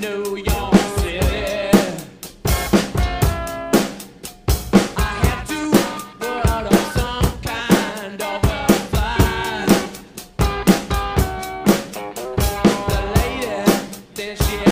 New York.